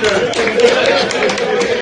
Alexander.